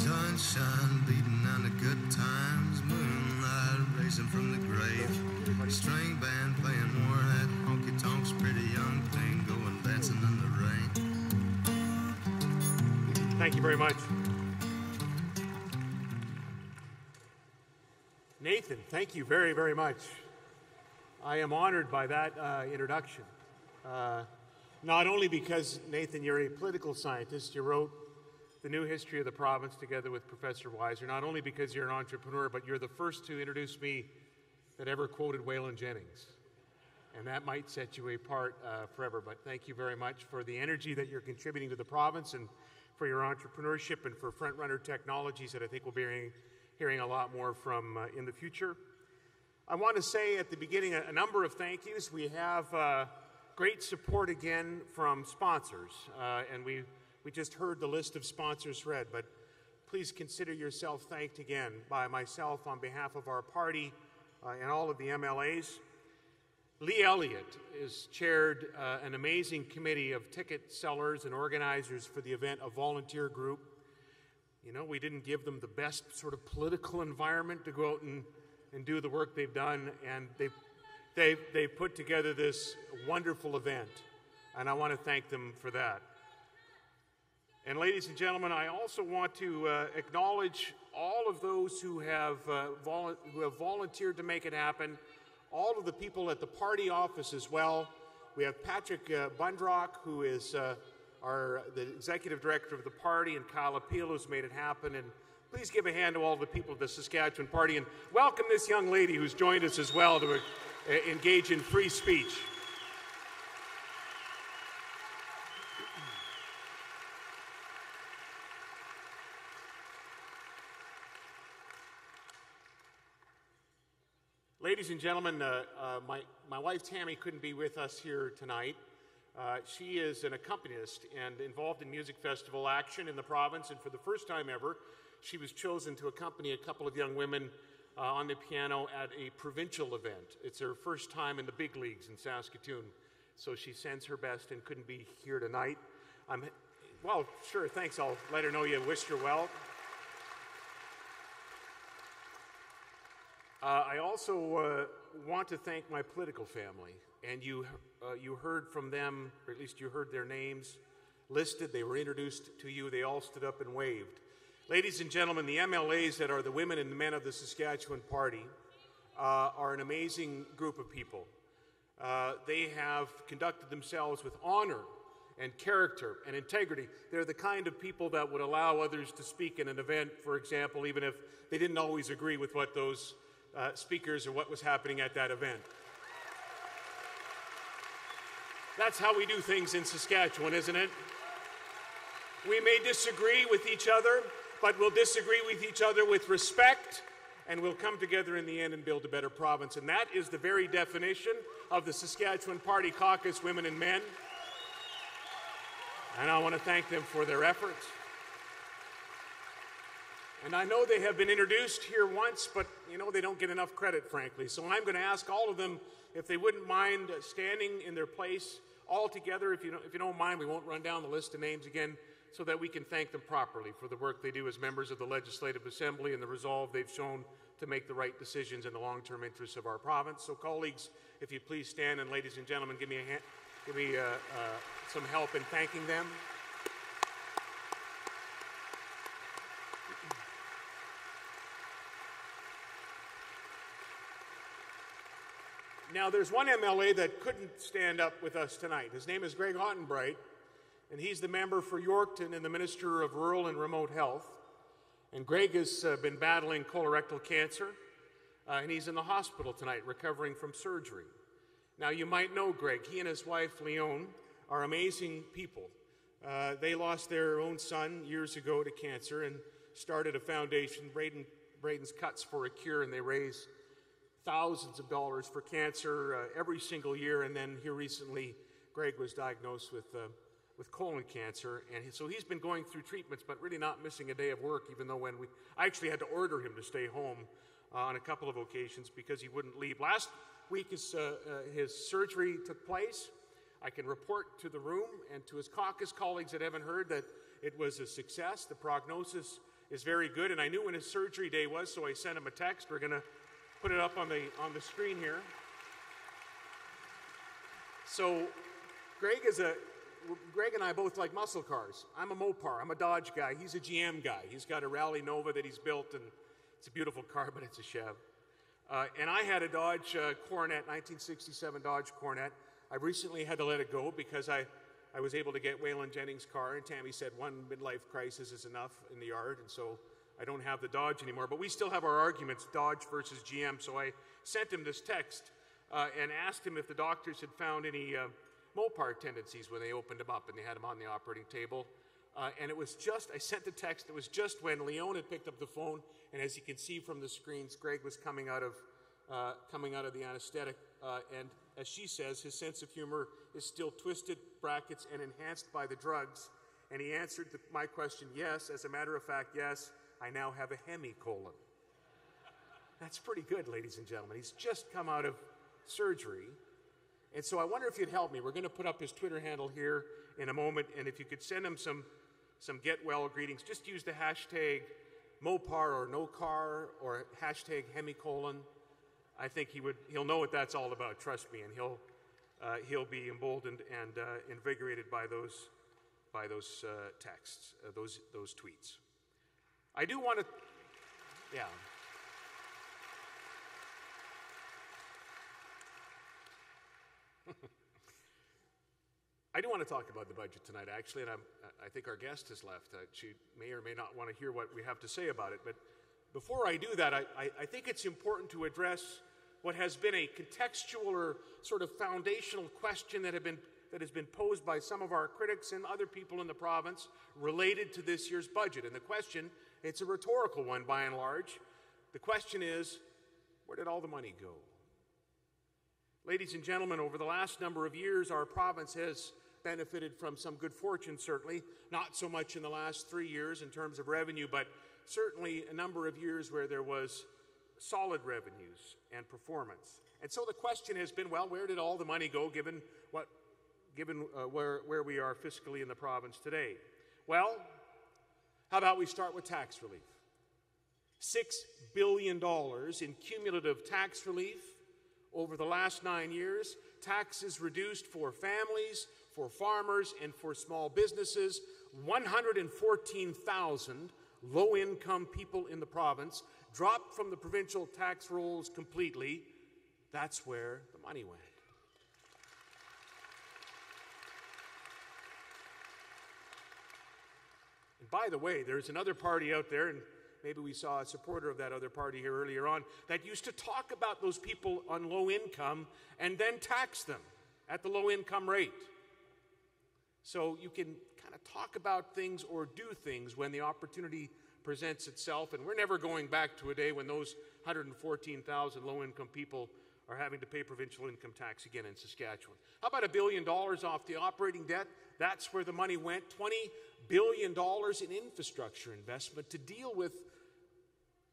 Sunshine beating on the good times, moonlight racing from the grave. String band playing honky tonks, pretty young thing going dancing in the rain. Thank you very much. Nathan, thank you very, very much. I am honored by that uh, introduction. Uh, not only because, Nathan, you're a political scientist, you wrote the new history of the province together with Professor Waiser, not only because you're an entrepreneur, but you're the first to introduce me that ever quoted Waylon Jennings. And that might set you apart uh, forever. But thank you very much for the energy that you're contributing to the province and for your entrepreneurship and for Frontrunner Technologies that I think we'll be hearing, hearing a lot more from uh, in the future. I want to say at the beginning a, a number of thank yous. We have uh, great support again from sponsors, uh, and we, we just heard the list of sponsors read, but please consider yourself thanked again by myself on behalf of our party uh, and all of the MLAs. Lee Elliott has chaired uh, an amazing committee of ticket sellers and organizers for the event, a volunteer group. You know, we didn't give them the best sort of political environment to go out and, and do the work they've done, and they they, they put together this wonderful event, and I want to thank them for that. And ladies and gentlemen, I also want to uh, acknowledge all of those who have, uh, volu- who have volunteered to make it happen, all of the people at the party office as well. We have Patrick uh, Bundrock, who is uh, our, the executive director of the party, and Kyle Appeal, who's made it happen. And please give a hand to all the people of the Saskatchewan party and welcome this young lady who's joined us as well to uh, engage in free speech. Ladies and gentlemen, uh, uh, my, my wife Tammy couldn't be with us here tonight. Uh, she is an accompanist and involved in music festival action in the province, and for the first time ever, she was chosen to accompany a couple of young women uh, on the piano at a provincial event. It's her first time in the big leagues in Saskatoon, so she sends her best and couldn't be here tonight. I'm, well, sure, thanks. I'll let her know you wished her well. Uh, I also uh, want to thank my political family, and you, uh, you heard from them, or at least you heard their names listed. They were introduced to you. They all stood up and waved. Ladies and gentlemen, the MLAs that are the women and the men of the Saskatchewan Party uh, are an amazing group of people. Uh, they have conducted themselves with honor and character and integrity. They're the kind of people that would allow others to speak in an event, for example, even if they didn't always agree with what those uh, speakers or what was happening at that event. That's how we do things in Saskatchewan, isn't it? We may disagree with each other, but we'll disagree with each other with respect, and we'll come together in the end and build a better province. And that is the very definition of the Saskatchewan Party Caucus, women and men. And I want to thank them for their efforts. And I know they have been introduced here once, but you know, they don't get enough credit, frankly. So I'm going to ask all of them if they wouldn't mind standing in their place all together. If you, don't, if you don't mind, we won't run down the list of names again so that we can thank them properly for the work they do as members of the Legislative Assembly and the resolve they've shown to make the right decisions in the long-term interests of our province. So colleagues, if you please stand, and ladies and gentlemen, give me, a hand, give me uh, uh, some help in thanking them. Now, there's one MLA that couldn't stand up with us tonight. His name is Greg Ottenbreit and he's the member for Yorkton and the Minister of Rural and Remote Health. And Greg has uh, been battling colorectal cancer, uh, and he's in the hospital tonight recovering from surgery. Now, you might know Greg. He and his wife, Leon, are amazing people. Uh, they lost their own son years ago to cancer and started a foundation, Braden, Braden's Cuts for a Cure, and they raise thousands of dollars for cancer uh, every single year. And then here recently, Greg was diagnosed with uh, with colon cancer, and so he's been going through treatments, but really not missing a day of work. Even though when we, I actually had to order him to stay home uh, on a couple of occasions because he wouldn't leave. Last week, his, uh, uh, his surgery took place. I can report to the room and to his caucus colleagues that haven't heard that it was a success. The prognosis is very good. And I knew when his surgery day was, so I sent him a text. We're going to put it up on the, on the screen here. So, Greg is a Greg and I both like muscle cars. I'm a Mopar. I'm a Dodge guy. He's a GM guy. He's got a Rally Nova that he's built, and it's a beautiful car, but it's a Chev. Uh, and I had a Dodge uh, Coronet, 1967 Dodge Coronet. I recently had to let it go because I, I was able to get Waylon Jennings' car, and Tammy said one midlife crisis is enough in the yard, and so I don't have the Dodge anymore. But we still have our arguments, Dodge versus GM. So I sent him this text uh, and asked him if the doctors had found any uh, Mopar tendencies when they opened him up and they had him on the operating table. Uh, and it was just, I sent the text, it was just when Leon had picked up the phone, and as you can see from the screens, Greg was coming out of, uh, coming out of the anesthetic. Uh, and as she says, his sense of humor is still twisted brackets and enhanced by the drugs. And he answered the, my question, yes. As a matter of fact, yes, I now have a hemicolon. That's pretty good, ladies and gentlemen. He's just come out of surgery. And so I wonder if you'd help me. We're going to put up his Twitter handle here in a moment, and if you could send him some, some get well greetings, just use the hashtag Mopar or no car or hashtag hemicolon. I think he would, he'll know what that's all about, trust me, and he'll, uh, he'll be emboldened and uh, invigorated by those, by those uh, texts, uh, those, those tweets. I do want to, yeah. I do want to talk about the budget tonight, actually, and I'm, i think our guest has left. Uh, she may or may not want to hear what we have to say about it. But before I do that, I, I, I think it's important to address what has been a contextual or sort of foundational question that, have been, that has been posed by some of our critics and other people in the province related to this year's budget. And the question, it's a rhetorical one by and large. The question is, where did all the money go? Ladies and gentlemen, over the last number of years, our province has benefited from some good fortune, certainly. Not so much in the last three years in terms of revenue, but certainly a number of years where there was solid revenues and performance. And so the question has been well, where did all the money go given, what, given uh, where, where we are fiscally in the province today? Well, how about we start with tax relief? $6 billion in cumulative tax relief over the last nine years. Taxes reduced for families, for farmers, and for small businesses. 114,000 low income people in the province dropped from the provincial tax rolls completely. That's where the money went. And by the way, there's another party out there, and maybe we saw a supporter of that other party here earlier on, that used to talk about those people on low income and then tax them at the low income rate. So you can kind of talk about things or do things when the opportunity presents itself. And we're never going back to a day when those 114,000 low income people are having to pay provincial income tax again in Saskatchewan. How about a billion dollars off the operating debt? That's where the money went. $20 billion in infrastructure investment to deal with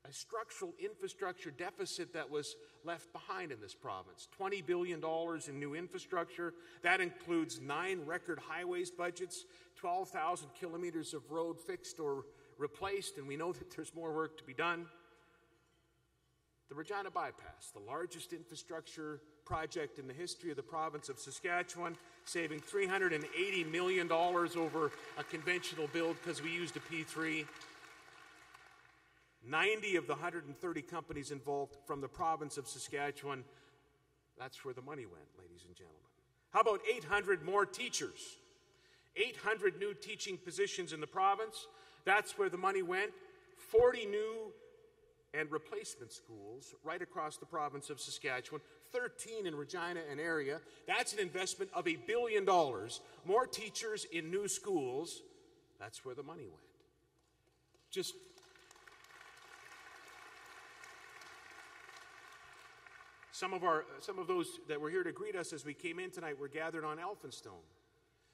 a structural infrastructure deficit that was left behind in this province. $20 billion in new infrastructure. That includes nine record highways budgets, 12,000 kilometers of road fixed or replaced, and we know that there's more work to be done. The Regina Bypass, the largest infrastructure project in the history of the province of Saskatchewan, saving $380 million over a conventional build because we used a P3. 90 of the 130 companies involved from the province of Saskatchewan, that's where the money went, ladies and gentlemen. How about 800 more teachers? 800 new teaching positions in the province, that's where the money went. 40 new and replacement schools right across the province of Saskatchewan, 13 in Regina and area. That's an investment of a billion dollars. More teachers in new schools. That's where the money went. Just Some of, our, some of those that were here to greet us as we came in tonight were gathered on Elphinstone.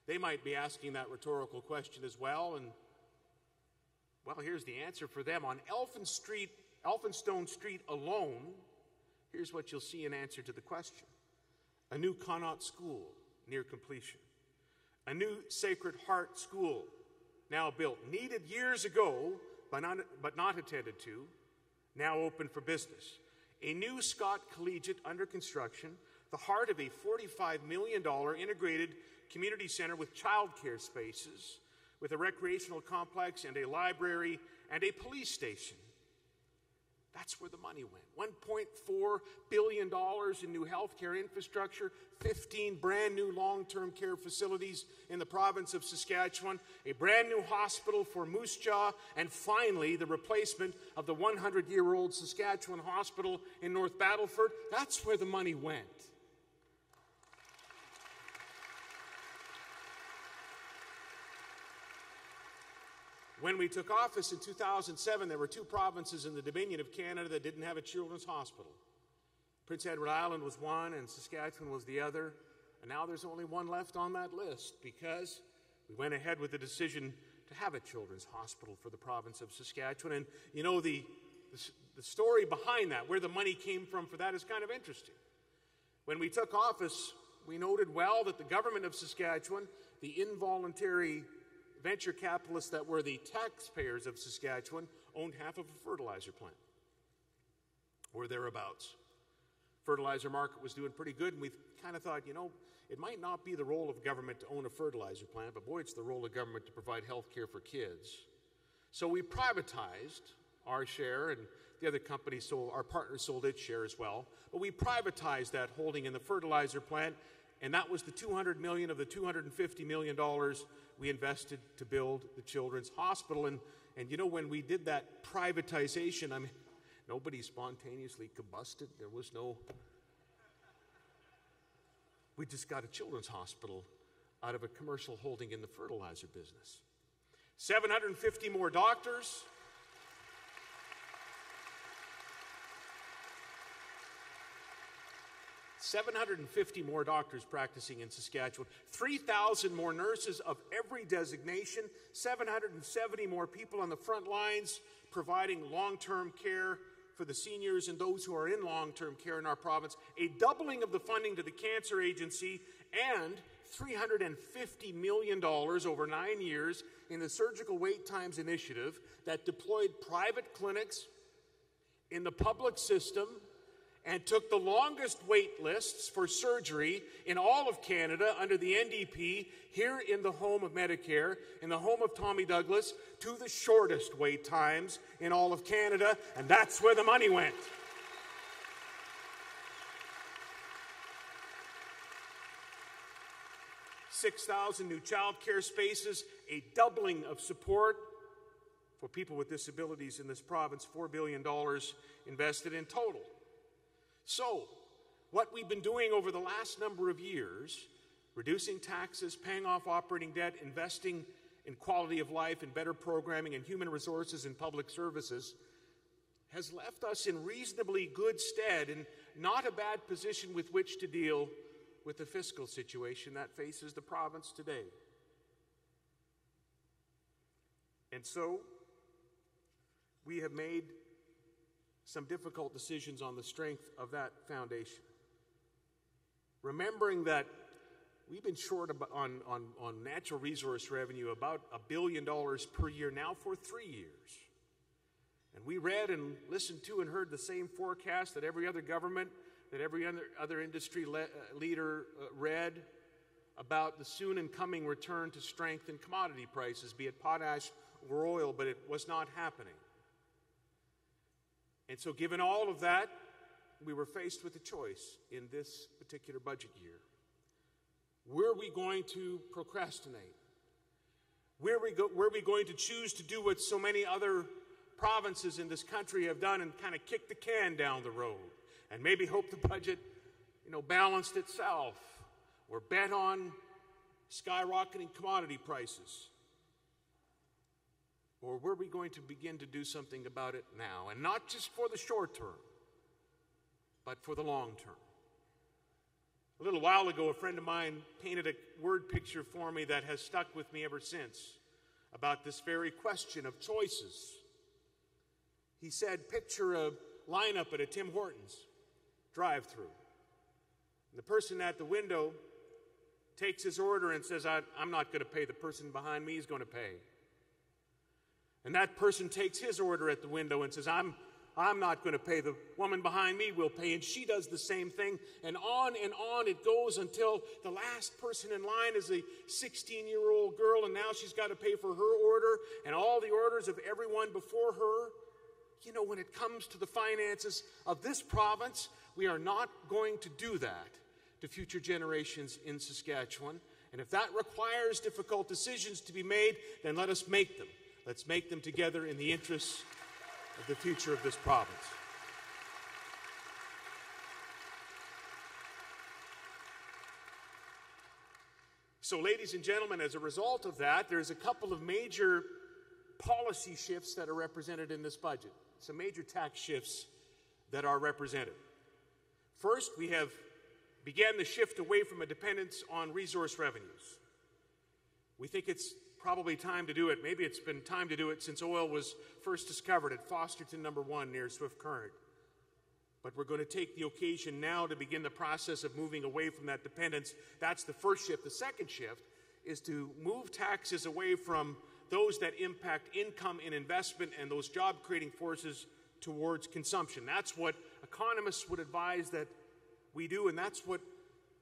They might be asking that rhetorical question as well, and well, here's the answer for them. On Elphin Street, Elphinstone Street alone, here's what you'll see in answer to the question a new Connaught School near completion, a new Sacred Heart School now built, needed years ago but not, but not attended to, now open for business. A new Scott Collegiate under construction, the heart of a $45 million integrated community center with childcare spaces, with a recreational complex and a library and a police station. That's where the money went. $1.4 billion in new healthcare infrastructure, 15 brand new long term care facilities in the province of Saskatchewan, a brand new hospital for Moose Jaw, and finally the replacement of the 100 year old Saskatchewan Hospital in North Battleford. That's where the money went. When we took office in 2007, there were two provinces in the Dominion of Canada that didn't have a children's hospital. Prince Edward Island was one, and Saskatchewan was the other. And now there's only one left on that list because we went ahead with the decision to have a children's hospital for the province of Saskatchewan. And you know, the, the, the story behind that, where the money came from for that, is kind of interesting. When we took office, we noted well that the government of Saskatchewan, the involuntary venture capitalists that were the taxpayers of Saskatchewan owned half of a fertilizer plant or thereabouts. Fertilizer market was doing pretty good, and we kind of thought, you know, it might not be the role of government to own a fertilizer plant, but boy, it's the role of government to provide health care for kids. So we privatized our share, and the other company sold, our partner sold its share as well. But we privatized that holding in the fertilizer plant, and that was the 200 million of the 250 million dollars we invested to build the children's hospital. And, and you know, when we did that privatization, I mean, nobody spontaneously combusted. There was no. We just got a children's hospital out of a commercial holding in the fertilizer business. 750 more doctors, 750 more doctors practicing in Saskatchewan, 3,000 more nurses of every designation, 770 more people on the front lines providing long term care for the seniors and those who are in long term care in our province, a doubling of the funding to the Cancer Agency, and $350 million over nine years in the Surgical Wait Times Initiative that deployed private clinics in the public system and took the longest wait lists for surgery in all of Canada under the NDP here in the home of Medicare, in the home of Tommy Douglas, to the shortest wait times in all of Canada, and that's where the money went. Six thousand new child care spaces, a doubling of support for people with disabilities in this province, $4 billion invested in total. So, what we've been doing over the last number of years, reducing taxes, paying off operating debt, investing in quality of life, and better programming, and human resources and public services, has left us in reasonably good stead and not a bad position with which to deal with the fiscal situation that faces the province today. And so, we have made some difficult decisions on the strength of that foundation. Remembering that we've been short on, on, on natural resource revenue about a billion dollars per year now for three years. And we read and listened to and heard the same forecast that every other government, that every other, other industry le- uh, leader uh, read about the soon and coming return to strength in commodity prices, be it potash or oil, but it was not happening. And so, given all of that, we were faced with a choice in this particular budget year. Were we going to procrastinate? Were we, go, were we going to choose to do what so many other provinces in this country have done and kind of kick the can down the road and maybe hope the budget, you know, balanced itself or bet on skyrocketing commodity prices? Or were we going to begin to do something about it now? And not just for the short term, but for the long term. A little while ago, a friend of mine painted a word picture for me that has stuck with me ever since about this very question of choices. He said, Picture a lineup at a Tim Hortons drive through. The person at the window takes his order and says, I'm not going to pay. The person behind me is going to pay. And that person takes his order at the window and says, I'm, I'm not going to pay. The woman behind me will pay. And she does the same thing. And on and on it goes until the last person in line is a 16 year old girl. And now she's got to pay for her order and all the orders of everyone before her. You know, when it comes to the finances of this province, we are not going to do that to future generations in Saskatchewan. And if that requires difficult decisions to be made, then let us make them. Let's make them together in the interests of the future of this province. So, ladies and gentlemen, as a result of that, there's a couple of major policy shifts that are represented in this budget. Some major tax shifts that are represented. First, we have began the shift away from a dependence on resource revenues. We think it's probably time to do it. Maybe it's been time to do it since oil was first discovered at Fosterton number 1 near Swift Current. But we're going to take the occasion now to begin the process of moving away from that dependence. That's the first shift. The second shift is to move taxes away from those that impact income and investment and those job creating forces towards consumption. That's what economists would advise that we do, and that's what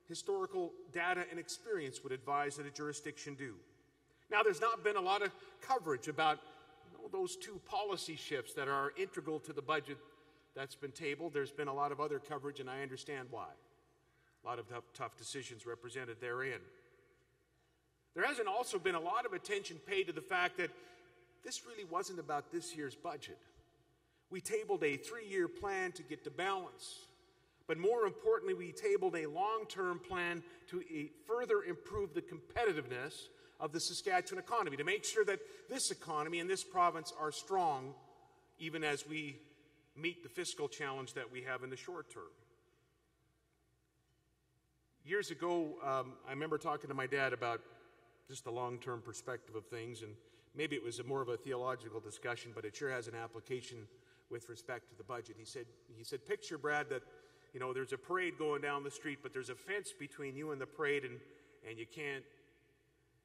historical data and experience would advise that a jurisdiction do. Now, there's not been a lot of coverage about you know, those two policy shifts that are integral to the budget that's been tabled. There's been a lot of other coverage, and I understand why. A lot of tough, tough decisions represented therein. There hasn't also been a lot of attention paid to the fact that this really wasn't about this year's budget. We tabled a three year plan to get to balance. But more importantly, we tabled a long term plan to eh, further improve the competitiveness of the Saskatchewan economy, to make sure that this economy and this province are strong even as we meet the fiscal challenge that we have in the short term. Years ago, um, I remember talking to my dad about just the long term perspective of things, and maybe it was a more of a theological discussion, but it sure has an application with respect to the budget. He said, he said, Picture, Brad, that you know, there's a parade going down the street, but there's a fence between you and the parade, and, and you can't,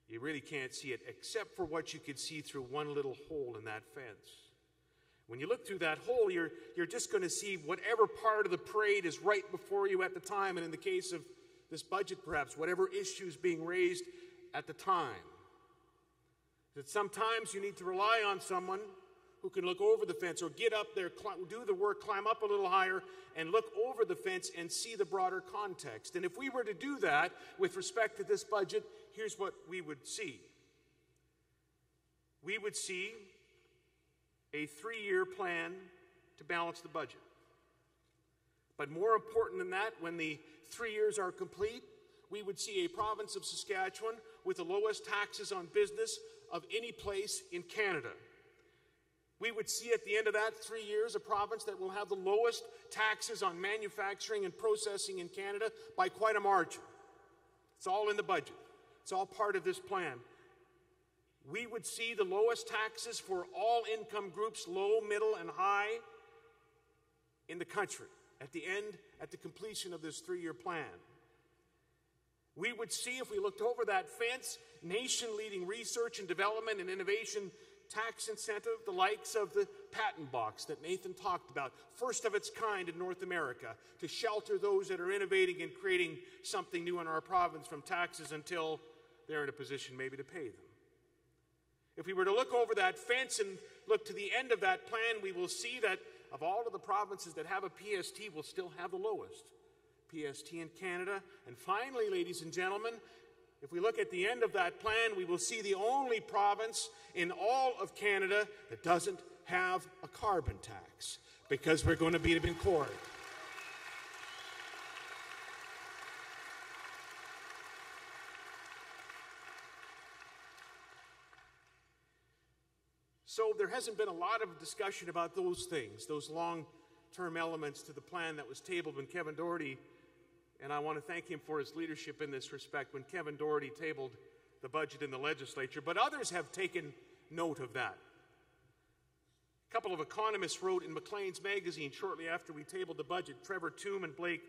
you really can't see it, except for what you could see through one little hole in that fence. When you look through that hole, you're, you're just going to see whatever part of the parade is right before you at the time, and in the case of this budget, perhaps, whatever issues being raised at the time. That sometimes you need to rely on someone who can look over the fence or get up there, do the work, climb up a little higher, and look over the fence and see the broader context. And if we were to do that with respect to this budget, here's what we would see we would see a three year plan to balance the budget. But more important than that, when the three years are complete, we would see a province of Saskatchewan with the lowest taxes on business of any place in Canada. We would see at the end of that three years a province that will have the lowest taxes on manufacturing and processing in Canada by quite a margin. It's all in the budget, it's all part of this plan. We would see the lowest taxes for all income groups, low, middle, and high, in the country at the end, at the completion of this three year plan. We would see, if we looked over that fence, nation leading research and development and innovation tax incentive, the likes of the patent box that Nathan talked about, first of its kind in North America, to shelter those that are innovating and creating something new in our province from taxes until they're in a position maybe to pay them. If we were to look over that fence and look to the end of that plan, we will see that of all of the provinces that have a PST, we'll still have the lowest PST in Canada. And finally, ladies and gentlemen, if we look at the end of that plan, we will see the only province in all of Canada that doesn't have a carbon tax because we're going to beat them in court. So there hasn't been a lot of discussion about those things, those long term elements to the plan that was tabled when Kevin Doherty and I want to thank him for his leadership in this respect when Kevin Doherty tabled the budget in the legislature. But others have taken note of that. A couple of economists wrote in Maclean's magazine shortly after we tabled the budget. Trevor Tombe and Blake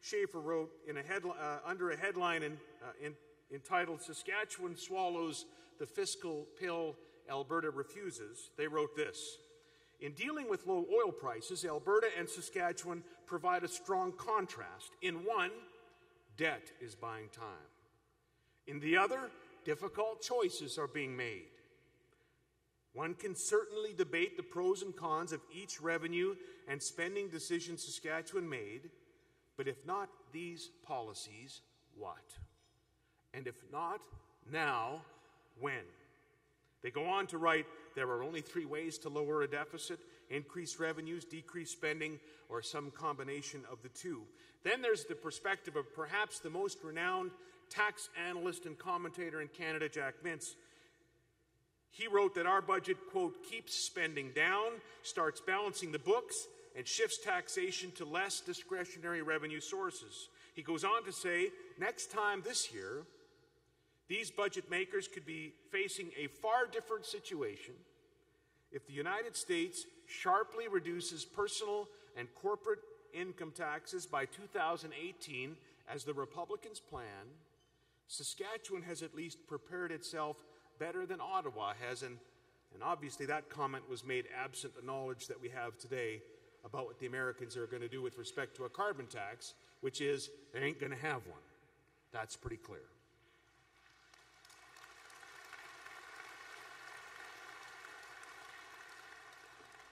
Shaffer wrote in a uh, under a headline in, uh, in, entitled Saskatchewan Swallows the Fiscal Pill Alberta refuses, they wrote this In dealing with low oil prices, Alberta and Saskatchewan provide a strong contrast. In one, debt is buying time. In the other, difficult choices are being made. One can certainly debate the pros and cons of each revenue and spending decision Saskatchewan made, but if not these policies, what? And if not now, when? They go on to write there are only three ways to lower a deficit increase revenues, decrease spending, or some combination of the two. Then there's the perspective of perhaps the most renowned tax analyst and commentator in Canada, Jack Mintz. He wrote that our budget, quote, keeps spending down, starts balancing the books, and shifts taxation to less discretionary revenue sources. He goes on to say next time this year, these budget makers could be facing a far different situation if the United States sharply reduces personal and corporate income taxes by 2018, as the Republicans plan. Saskatchewan has at least prepared itself better than Ottawa has, and, and obviously that comment was made absent the knowledge that we have today about what the Americans are going to do with respect to a carbon tax, which is they ain't going to have one. That's pretty clear.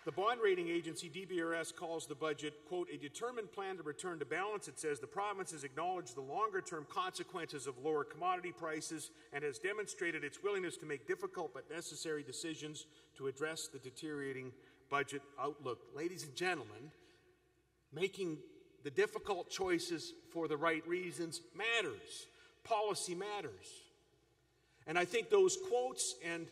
The bond rating agency DBRS calls the budget, quote, a determined plan to return to balance. It says the province has acknowledged the longer term consequences of lower commodity prices and has demonstrated its willingness to make difficult but necessary decisions to address the deteriorating budget outlook. Ladies and gentlemen, making the difficult choices for the right reasons matters. Policy matters. And I think those quotes and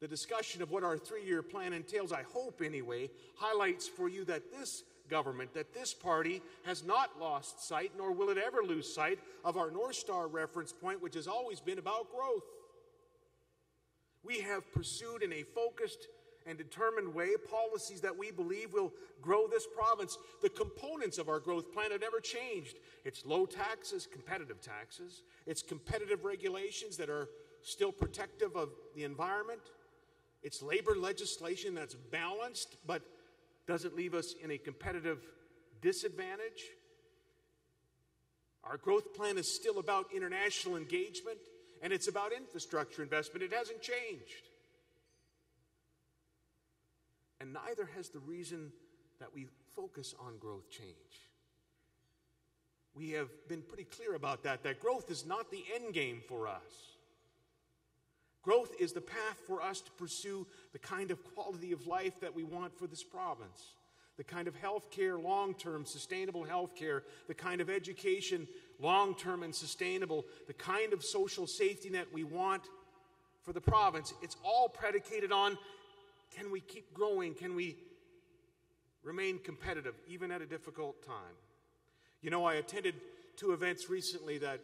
the discussion of what our three year plan entails, I hope anyway, highlights for you that this government, that this party has not lost sight, nor will it ever lose sight of our North Star reference point, which has always been about growth. We have pursued in a focused and determined way policies that we believe will grow this province. The components of our growth plan have never changed. It's low taxes, competitive taxes, it's competitive regulations that are still protective of the environment. It's labor legislation that's balanced but doesn't leave us in a competitive disadvantage. Our growth plan is still about international engagement and it's about infrastructure investment. It hasn't changed. And neither has the reason that we focus on growth change. We have been pretty clear about that, that growth is not the end game for us. Growth is the path for us to pursue the kind of quality of life that we want for this province. The kind of health care, long term, sustainable health care, the kind of education, long term and sustainable, the kind of social safety net we want for the province. It's all predicated on can we keep growing? Can we remain competitive, even at a difficult time? You know, I attended two events recently that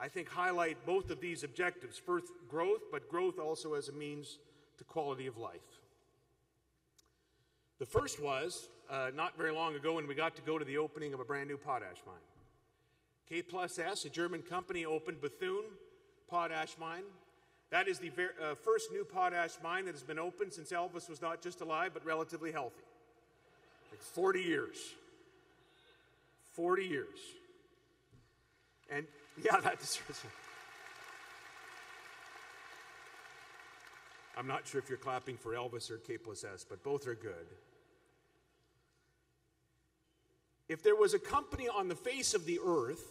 I think, highlight both of these objectives first, growth, but growth also as a means to quality of life. The first was uh, not very long ago when we got to go to the opening of a brand new potash mine. K plus S, a German company, opened Bethune Potash Mine. That is the ver- uh, first new potash mine that has been opened since Elvis was not just alive, but relatively healthy. Like 40 years. 40 years. And yeah, that deserves it. I'm not sure if you're clapping for Elvis or plus S, but both are good. If there was a company on the face of the earth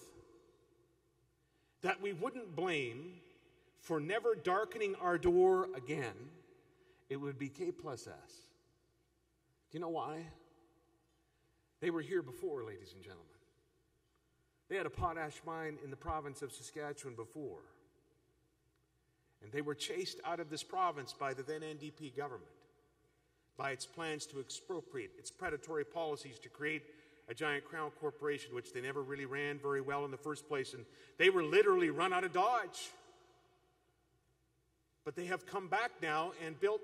that we wouldn't blame for never darkening our door again, it would be K plus S. Do you know why? They were here before, ladies and gentlemen. They had a potash mine in the province of Saskatchewan before. And they were chased out of this province by the then NDP government, by its plans to expropriate, its predatory policies to create a giant crown corporation, which they never really ran very well in the first place. And they were literally run out of Dodge. But they have come back now and built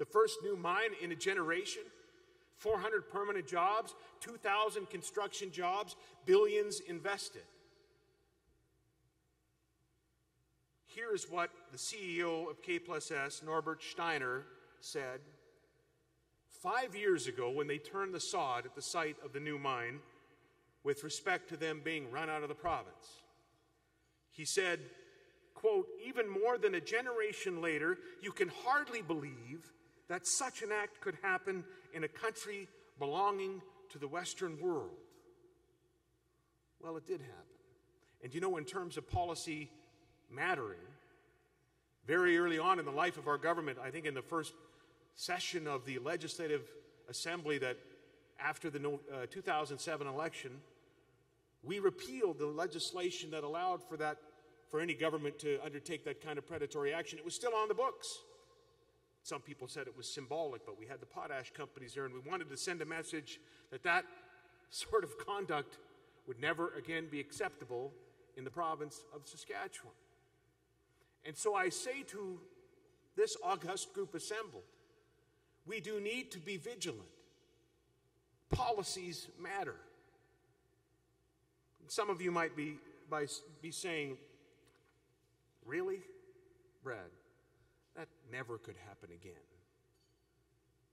the first new mine in a generation 400 permanent jobs, 2,000 construction jobs, billions invested. Here is what the CEO of K plus S, Norbert Steiner, said five years ago when they turned the sod at the site of the new mine with respect to them being run out of the province. He said, quote, even more than a generation later, you can hardly believe that such an act could happen in a country belonging to the Western world. Well, it did happen. And you know, in terms of policy mattering, very early on in the life of our government, I think in the first session of the Legislative Assembly that after the uh, 2007 election, we repealed the legislation that allowed for that for any government to undertake that kind of predatory action. It was still on the books. Some people said it was symbolic, but we had the potash companies there, and we wanted to send a message that that sort of conduct would never again be acceptable in the province of Saskatchewan. And so I say to this august group assembled, we do need to be vigilant. Policies matter. Some of you might be, by, be saying, Really? Brad, that never could happen again,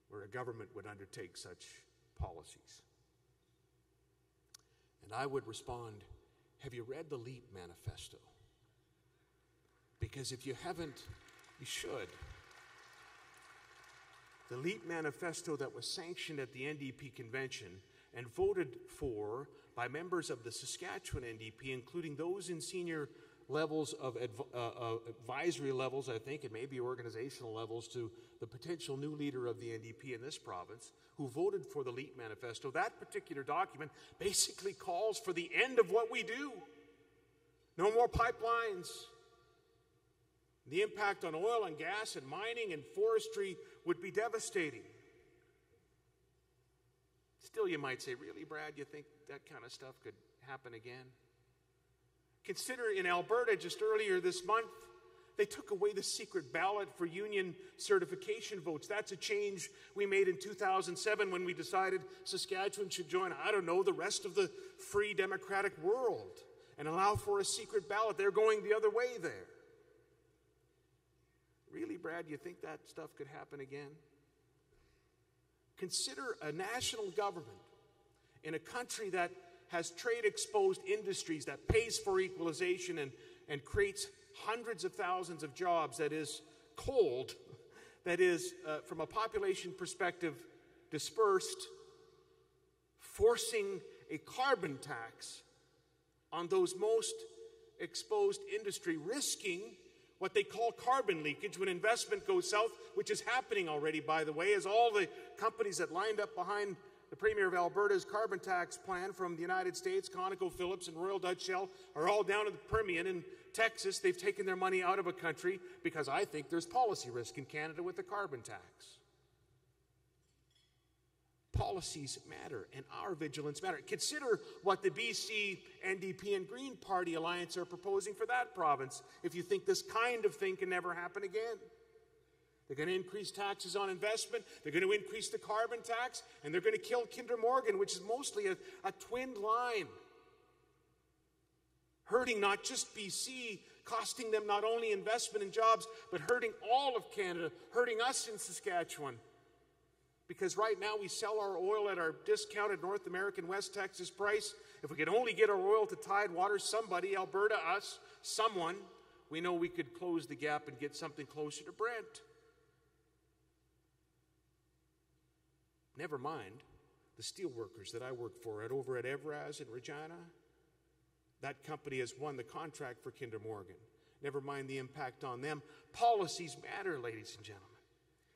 where a government would undertake such policies. And I would respond, Have you read the LEAP manifesto? Because if you haven't, you should. The LEAP manifesto that was sanctioned at the NDP convention and voted for by members of the Saskatchewan NDP, including those in senior levels of adv- uh, uh, advisory levels, I think, and maybe organizational levels to the potential new leader of the NDP in this province who voted for the LEAP manifesto. That particular document basically calls for the end of what we do. No more pipelines. The impact on oil and gas and mining and forestry would be devastating. Still, you might say, really, Brad, you think that kind of stuff could happen again? Consider in Alberta just earlier this month, they took away the secret ballot for union certification votes. That's a change we made in 2007 when we decided Saskatchewan should join, I don't know, the rest of the free democratic world and allow for a secret ballot. They're going the other way there. Really, Brad, you think that stuff could happen again? Consider a national government in a country that has trade exposed industries that pays for equalization and, and creates hundreds of thousands of jobs that is cold, that is, uh, from a population perspective, dispersed, forcing a carbon tax on those most exposed industry, risking what they call carbon leakage when investment goes south, which is happening already, by the way, as all the companies that lined up behind the Premier of Alberta's carbon tax plan from the United States, ConocoPhillips, and Royal Dutch Shell are all down in the Permian in Texas. They've taken their money out of a country because I think there's policy risk in Canada with the carbon tax. Policies matter and our vigilance matter. Consider what the BC NDP and Green Party alliance are proposing for that province if you think this kind of thing can never happen again. They're going to increase taxes on investment. They're going to increase the carbon tax. And they're going to kill Kinder Morgan, which is mostly a, a twinned line. Hurting not just BC, costing them not only investment and jobs, but hurting all of Canada, hurting us in Saskatchewan. Because right now we sell our oil at our discounted North American West Texas price. If we could only get our oil to Tidewater, somebody, Alberta, us, someone, we know we could close the gap and get something closer to Brent. Never mind the steelworkers that I work for at over at Evraz in Regina. That company has won the contract for Kinder Morgan. Never mind the impact on them. Policies matter, ladies and gentlemen.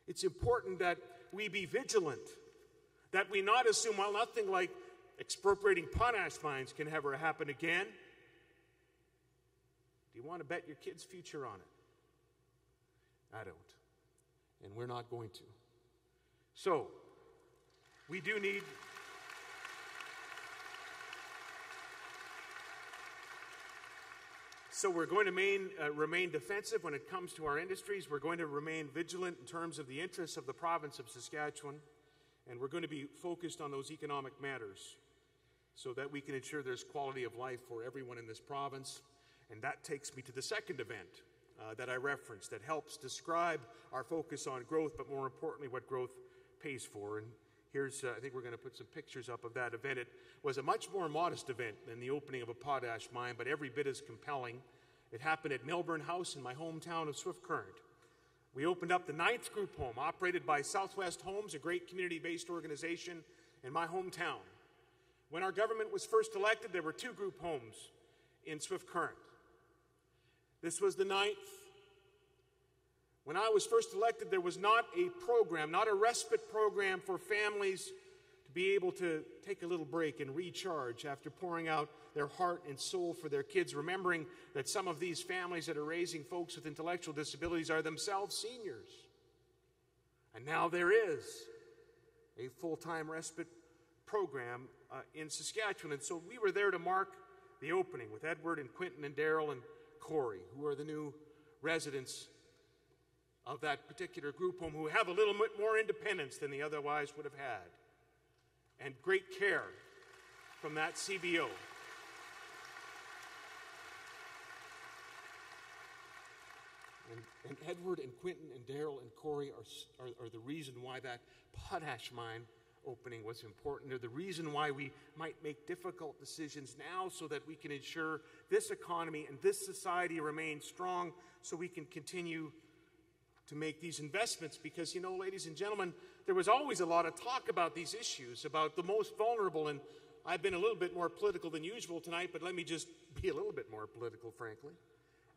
It's important that we be vigilant, that we not assume, well, nothing like expropriating potash mines can ever happen again. Do you want to bet your kid's future on it? I don't. And we're not going to. So, we do need. So we're going to main, uh, remain defensive when it comes to our industries. We're going to remain vigilant in terms of the interests of the province of Saskatchewan. And we're going to be focused on those economic matters so that we can ensure there's quality of life for everyone in this province. And that takes me to the second event uh, that I referenced that helps describe our focus on growth, but more importantly, what growth pays for. And here's, uh, I think we're going to put some pictures up of that event. It was a much more modest event than the opening of a potash mine, but every bit as compelling. It happened at Milburn House in my hometown of Swift Current. We opened up the ninth group home operated by Southwest Homes, a great community based organization in my hometown. When our government was first elected, there were two group homes in Swift Current. This was the ninth. When I was first elected, there was not a program, not a respite program for families to be able to take a little break and recharge after pouring out their heart and soul for their kids, remembering that some of these families that are raising folks with intellectual disabilities are themselves seniors. And now there is a full time respite program uh, in Saskatchewan. And so we were there to mark the opening with Edward and Quentin and Daryl and Corey, who are the new residents of that particular group home who have a little bit more independence than they otherwise would have had, and great care from that CBO. And, and Edward and Quentin and Daryl and Corey are, are, are the reason why that potash mine opening was important. They're the reason why we might make difficult decisions now so that we can ensure this economy and this society remain strong so we can continue to make these investments. Because, you know, ladies and gentlemen, there was always a lot of talk about these issues, about the most vulnerable. And I've been a little bit more political than usual tonight, but let me just be a little bit more political, frankly,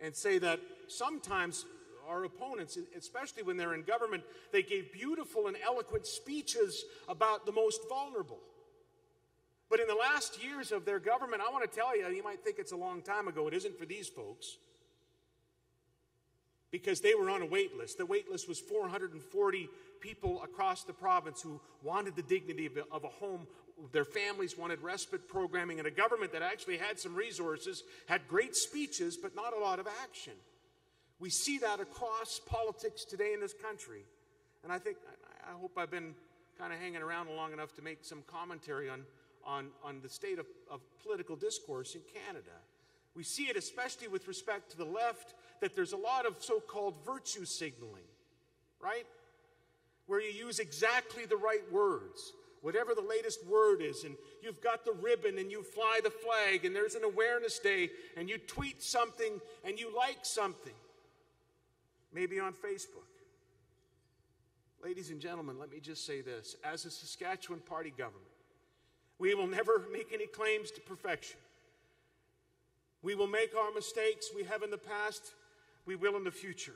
and say that sometimes our opponents, especially when they're in government, they gave beautiful and eloquent speeches about the most vulnerable. But in the last years of their government, I want to tell you, you might think it's a long time ago. It isn't for these folks. Because they were on a wait list. The wait list was 440 people across the province who wanted the dignity of a, of a home. Their families wanted respite programming, and a government that actually had some resources, had great speeches, but not a lot of action. We see that across politics today in this country. And I think, I hope I've been kind of hanging around long enough to make some commentary on, on, on the state of, of political discourse in Canada. We see it especially with respect to the left that there's a lot of so called virtue signaling, right? Where you use exactly the right words, whatever the latest word is, and you've got the ribbon and you fly the flag, and there's an awareness day, and you tweet something and you like something maybe on Facebook. Ladies and gentlemen, let me just say this. As a Saskatchewan party government, we will never make any claims to perfection. We will make our mistakes we have in the past, we will in the future.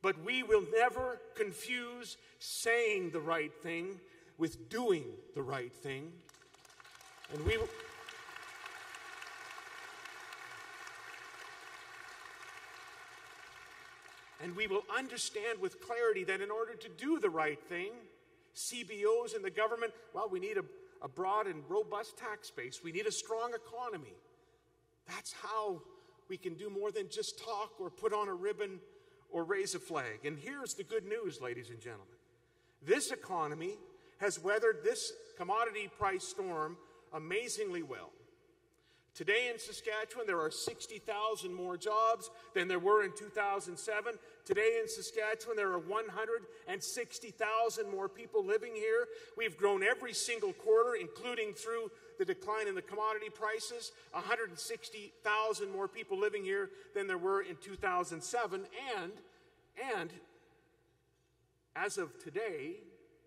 But we will never confuse saying the right thing with doing the right thing. And we will. And we will understand with clarity that in order to do the right thing, CBOs and the government, well, we need a, a broad and robust tax base. We need a strong economy. That's how we can do more than just talk or put on a ribbon or raise a flag. And here's the good news, ladies and gentlemen this economy has weathered this commodity price storm amazingly well. Today in Saskatchewan, there are 60,000 more jobs than there were in 2007. Today in Saskatchewan, there are 160,000 more people living here. We've grown every single quarter, including through the decline in the commodity prices. 160,000 more people living here than there were in 2007. And, and as of today,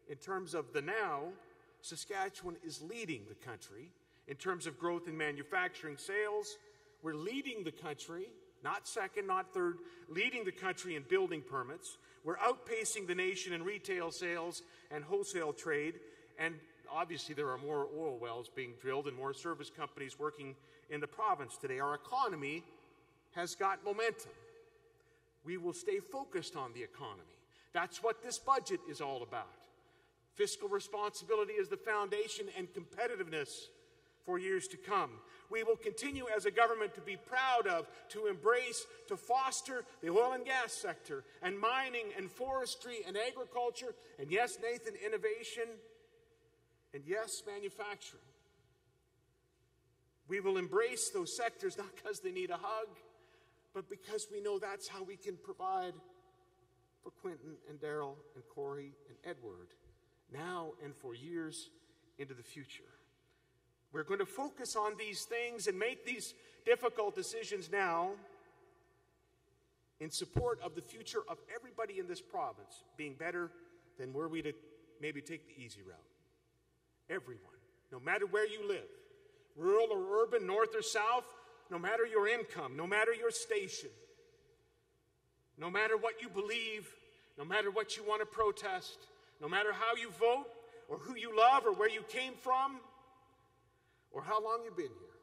in terms of the now, Saskatchewan is leading the country in terms of growth in manufacturing sales. We're leading the country, not second, not third, leading the country in building permits. We're outpacing the nation in retail sales and wholesale trade. And obviously, there are more oil wells being drilled and more service companies working in the province today. Our economy has got momentum. We will stay focused on the economy. That's what this budget is all about. Fiscal responsibility is the foundation, and competitiveness for years to come. We will continue as a government to be proud of, to embrace, to foster the oil and gas sector, and mining, and forestry, and agriculture, and yes, Nathan, innovation, and yes, manufacturing. We will embrace those sectors not because they need a hug, but because we know that's how we can provide for Quentin and Daryl and Corey and Edward now and for years into the future. We're going to focus on these things and make these difficult decisions now in support of the future of everybody in this province being better than were we to maybe take the easy route. Everyone, no matter where you live, rural or urban, north or south, no matter your income, no matter your station, no matter what you believe, no matter what you want to protest, no matter how you vote, or who you love, or where you came from, or how long you've been here,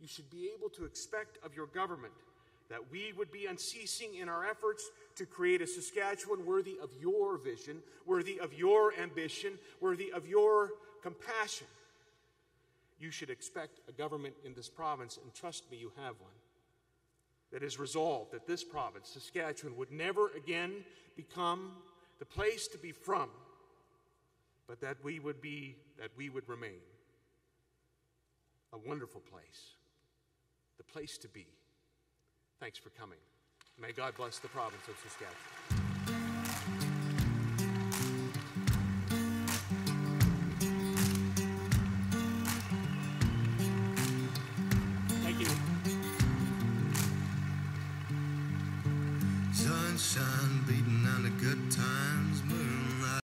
you should be able to expect of your government that we would be unceasing in our efforts to create a Saskatchewan worthy of your vision, worthy of your ambition, worthy of your compassion. You should expect a government in this province, and trust me, you have one, that is resolved that this province, Saskatchewan, would never again become the place to be from, but that we would be, that we would remain a wonderful place, the place to be. Thanks for coming. May God bless the province of Saskatchewan.